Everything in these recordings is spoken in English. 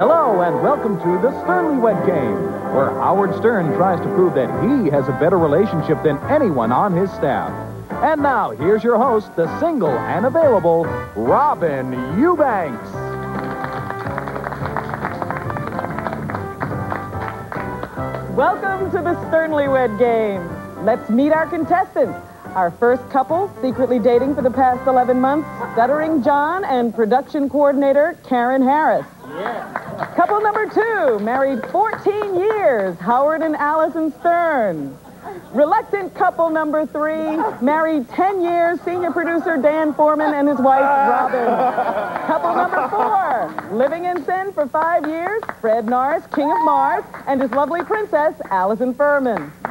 Hello and welcome to the Sternly Wed Game, where Howard Stern tries to prove that he has a better relationship than anyone on his staff. And now, here's your host, the single and available Robin Eubanks. Welcome to the Sternly Wed Game. Let's meet our contestants. Our first couple, secretly dating for the past 11 months, Stuttering John and production coordinator Karen Harris. Couple number two, married 14 years, Howard and Alison Stern. Reluctant couple number three, married 10 years, senior producer Dan Foreman and his wife Robin. Couple number four, living in sin for five years, Fred Norris, King of Mars, and his lovely princess, Allison Furman. So,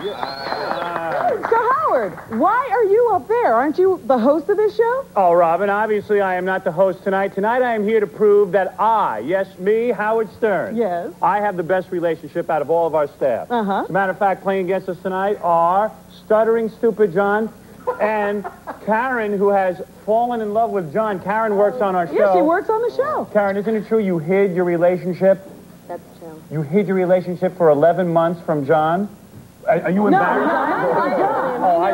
Howard, why are you up there? Aren't you the host of this show? Oh, Robin, obviously I am not the host tonight. Tonight I am here to prove that I, yes, me, Howard Stern. Yes. I have the best relationship out of all of our staff. Uh-huh. As a matter of fact, playing against us tonight are Stuttering Stupid John and Karen, who has fallen in love with John. Karen works on our show. Yes, she works on the show. Karen, isn't it true you hid your relationship? That's true. You hid your relationship for 11 months from John? Are, are you embarrassed? Oh, I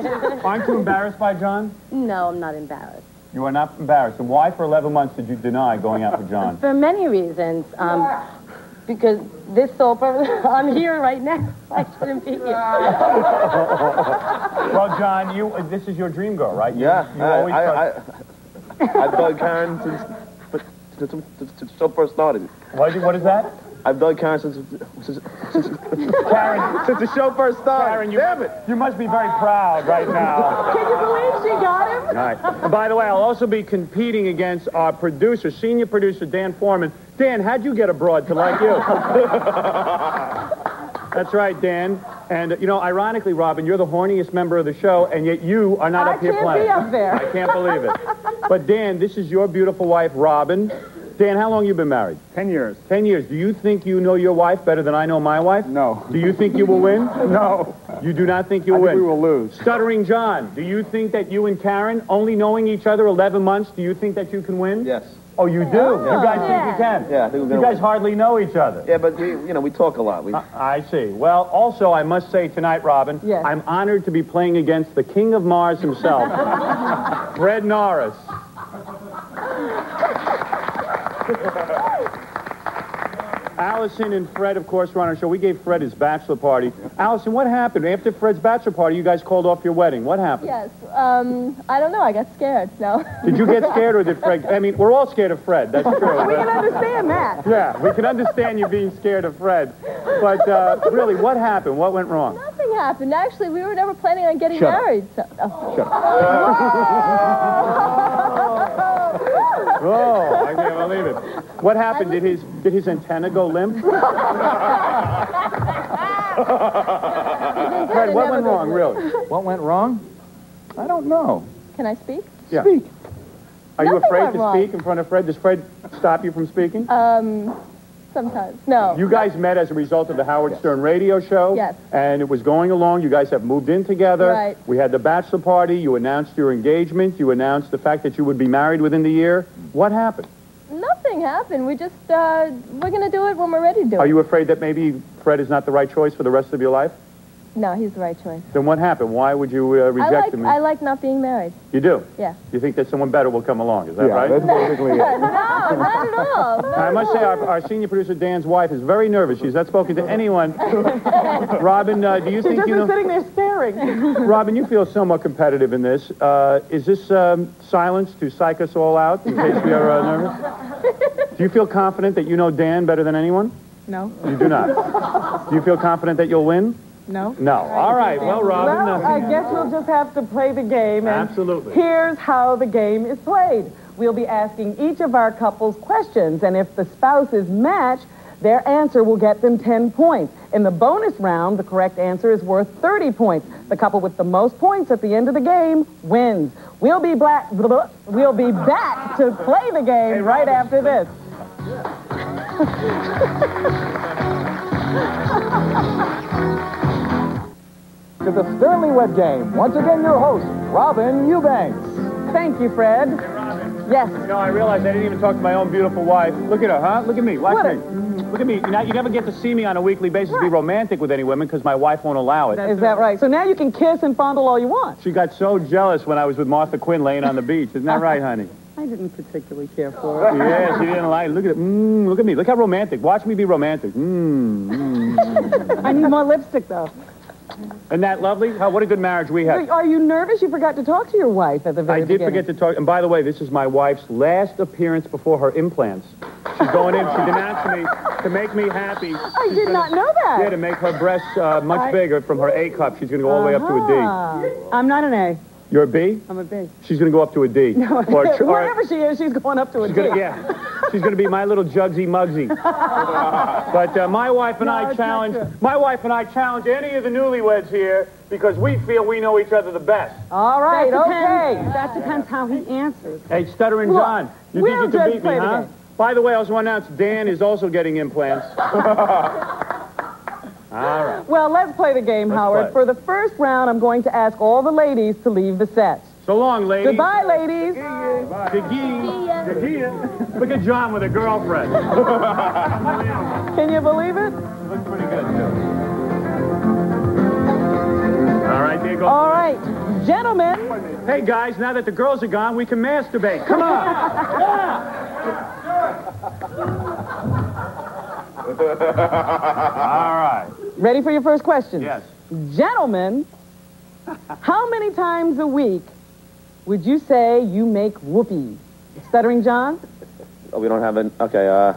see. Aren't you embarrassed by John? No, I'm not embarrassed. You are not embarrassed. And why for 11 months did you deny going out with John? For many reasons. Um, because this soap, I'm here right now. I shouldn't be here. Well, John, you uh, this is your dream girl, right? You, Yeah, You I, always I, thought- I, I've done Karen since but since, since, since the show first started. what, what is that? I've done Karen since since, since, Karen, since the show first started. Karen, you, Damn it! you must be very proud right now. Can you believe she got him? All right. And by the way, I'll also be competing against our producer, senior producer Dan Foreman. Dan, how'd you get abroad to like you? That's right, Dan. And, you know, ironically, Robin, you're the horniest member of the show, and yet you are not I up here can't playing. be up there. I can't believe it. But, Dan, this is your beautiful wife, Robin. Dan, how long you been married? Ten years. Ten years. Do you think you know your wife better than I know my wife? No. Do you think you will win? No. You do not think you'll I think win? we will lose. Stuttering John, do you think that you and Karen, only knowing each other 11 months, do you think that you can win? Yes. Oh, you do? Oh, you guys think you can? Yeah, I think we're You gonna guys win. hardly know each other. Yeah, but we, you know, we talk a lot. We, I see. Well, also, I must say tonight, Robin, Yes. I'm honored to be playing against the king of Mars himself, Fred Norris. Allison and Fred, of course, were on our show. We gave Fred his bachelor party. Allison, what happened? After Fred's bachelor party, you guys called off your wedding. What happened? Yes. Um, I don't know. I got scared. No. Did you get scared or did Fred? I mean, we're all scared of Fred. That's true. We can understand that. yeah, we can understand you being scared of Fred. But uh, really, what happened? What went wrong? Nothing happened. Actually, we were never planning on getting Shut up. married. So, oh. Oh, I can't believe it. What happened? Did his did his antenna go limp? Fred, what went wrong, really? What went wrong? I don't know. Can I speak? Yeah. Speak. Are you afraid to wrong. speak in front of Fred? Does Fred stop you from speaking? Um, sometimes. No. You guys met as a result of the Howard Stern radio show. Yes. And it was going along. You guys have moved in together. Right. We had the bachelor party. You announced your engagement. You announced the fact that you would be married within the year. What happened? Nothing happened. We just uh, we're gonna do it when we're ready to do Are it. you afraid that maybe Fred is not the right choice for the rest of your life? No, he's the right choice. Then what happened? Why would you uh, I reject like him? I like not being married. You do? Yeah. You think that someone better will come along, is that Yeah, right? that's basically it. no, not at all. I must say, our, our senior producer, Dan's wife, is very nervous. She's not spoken to anyone. Robin, uh, do you She's think just you been know... sitting there staring. Robin, you feel somewhat competitive in this. Uh, is this um, silence to psych us all out in case we are uh, nervous? Do you feel confident that you know Dan better than anyone? No, You do not. Do you feel confident that you'll win? no. No. All right. Well, Robin. Well, I guess we'll just have to play the game. And Absolutely. Here's how the game is played. We'll be asking each of our couples questions, and if the spouses match, their answer will get them 10 points. In the bonus round, the correct answer is worth 30 points. The couple with the most points at the end of the game wins. We'll be black. We'll be back to play the game right after this. To the Sternly Wed Game. Once again, your host, Robin Eubanks. Thank you, Fred. Yes. No, I realized I didn't even talk to my own beautiful wife. Look at her, huh? Look at me. Watch What me. a- Look at me. You, know, you never get to see me on a weekly basis be romantic with any women because my wife won't allow it. Is that right? So now you can kiss and fondle all you want. She got so jealous when I was with Martha Quinn laying on the beach. Isn't that right, honey? I didn't particularly care for it. Yeah, she didn't like it. Look at it. Mm, look at me. Look how romantic. Watch me be romantic. Mm. I need more lipstick, though. Isn't that lovely? How, what a good marriage we have. Are you nervous? You forgot to talk to your wife at the very I did beginning. forget to talk. And by the way, this is my wife's last appearance before her implants. She's going in. She denounced me to make me happy. I did not know that. Yeah, to make her breasts uh, much I- bigger from her A cup. She's going to go all the way up to a D. Ah. I'm not an A. You're a B? I'm a B. She's going to go up to a D. or, a or- Wherever she is, she's going up to a she's D. gonna, yeah, she's going to be my little Jugsy Mugsy. but uh, my wife and No, I challenge my wife and I challenge any of the newlyweds here because we feel we know each other the best. All right, That okay. depends. That depends how he answers. Hey, Stuttering Look, John, you we'll think you can beat me, play the huh? game. By the way, I also want to announce Dan is also getting implants. All right. Well, let's play the game, Howard. play. For the first round, I'm going to ask all the ladies to leave the set. So long, ladies. Goodbye, ladies. Digi. Digi. Look at John with a girlfriend. Can you believe it? Looks pretty good, too. All right, there you go. All right, gentlemen. Hey, guys, now that the girls are gone, we can masturbate. Come on. All right. Ready for your first question? Yes. Gentlemen, how many times a week would you say you make whoopee? Stuttering John? Oh, we don't have an. Okay. Uh,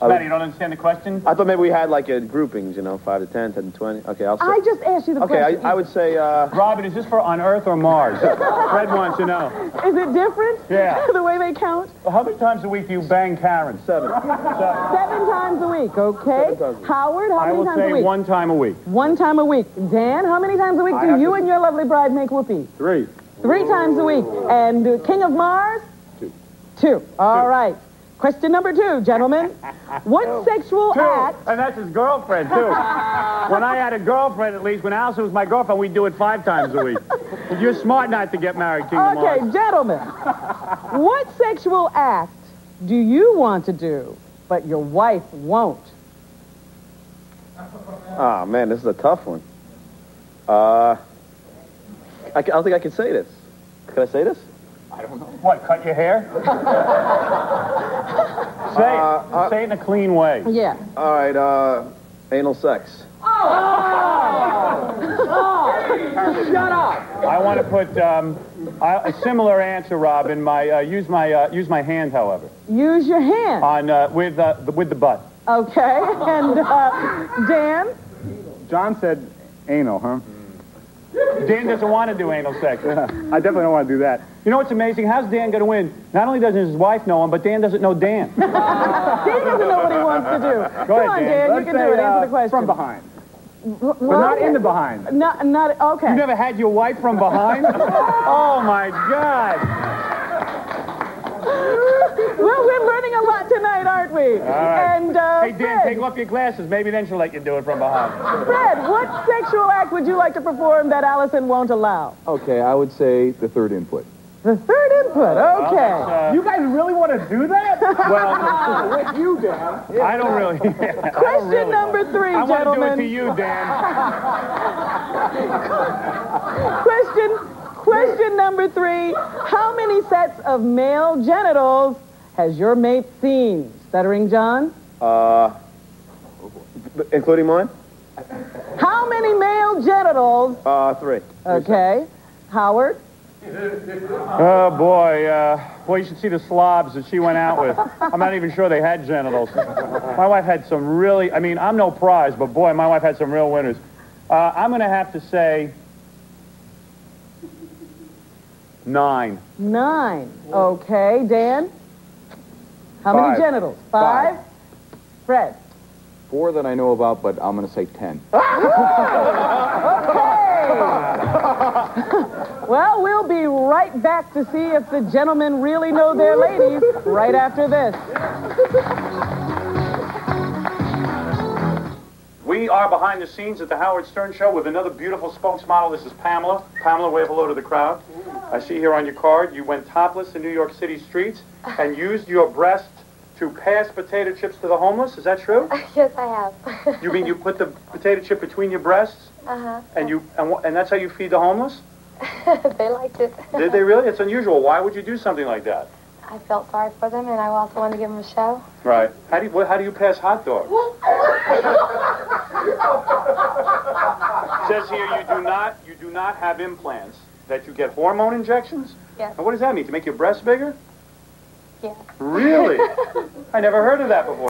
I, Matt, you don't understand the question? I thought maybe we had like a groupings. You know, five to 10, 10 to twenty. Okay, I'll say. I just asked you the question. okay, I. I would say. Uh, Robin, is this for on Earth or Mars? Fred wants to know. Is it different? Yeah. the way they count? Well, how many times a week do you bang Karen? seven. Seven times a week, okay? Seven times a week. Howard, how I many will times say a week? one time a week. One time a week. Dan, how many times a week I do you to- and your lovely bride make whoopee? Three. Three times a week. And uh, King of Mars? Two. Two. All right. Question number two, gentlemen. What sexual Two. act? And that's his girlfriend, too. when I had a girlfriend, at least, when Allison was my girlfriend, we'd do it five times a week. You're smart not to get married, King Okay, Mars. gentlemen. What sexual act do you want to do, but your wife won't? Oh man, this is a tough one. Uh, I, I don't think I can say this. Can I say this? What, cut your hair? say it. uh, say it in a clean way. Yeah. All right. Uh, anal sex. Oh! oh! Shut up! I want to put um, I, a similar answer, Robin. My uh, use my uh, use my hand, however, Use your hand. on uh, with uh, the, with the butt. Okay. And uh, Dan? John said anal, huh? Dan doesn't want to do anal sex. I definitely don't want to do that. You know what's amazing? How's Dan going to win? Not only doesn't his wife know him, but Dan doesn't know Dan. Dan doesn't know what he wants to do. Come ahead, on, Dan. Dan. You Let's can do it. Answer the uh, question. From behind. But not in the behind. Not, not, okay. You never had your wife from behind? oh my God! Well, we're learning a lot tonight, aren't we? All right. And, uh, Hey Dan, Fred, take off your glasses. Maybe then she'll let you do it from behind. Fred, what sexual act would you like to perform that Allison won't allow? Okay, I would say the third input. The third input. Okay. Uh, You guys really want to do that? well, With you, Dan. I don't really. I don't Question really. number three, I want to do gentlemen. it to you, Dan. Question, question number three. How many sets of male genitals has your mate seen? Stuttering John? Uh, including mine. How many male genitals? Uh, three. Okay. Howard? Oh boy, uh, boy, you should see the slobs that she went out with. I'm not even sure they had genitals. My wife had some really. I mean, I'm no prize, but boy, my wife had some real winners. Uh, I'm going to have to say nine. Nine. Okay. Dan? How many Five. genitals? Five? Fred? Four that I know about, but I'm going to say ten. Well, we'll be right back to see if the gentlemen really know their ladies right after this. We are behind the scenes at the Howard Stern Show with another beautiful spokesmodel. This is Pamela. Pamela, wave hello to the crowd. I see here on your card you went topless in New York City streets and used your breast to pass potato chips to the homeless. Is that true? Yes, I have. You mean you put the potato chip between your breasts Uh-huh. and you and, and that's how you feed the homeless? they liked it. Did they really? It's unusual. Why would you do something like that? I felt sorry for them, and I also wanted to give them a show. Right. How do you what, how do you pass hot dogs? says here you do not you do not have implants. That you get hormone injections. Yes. And what does that mean? To make your breasts bigger? Yeah. Really? I never heard of that before.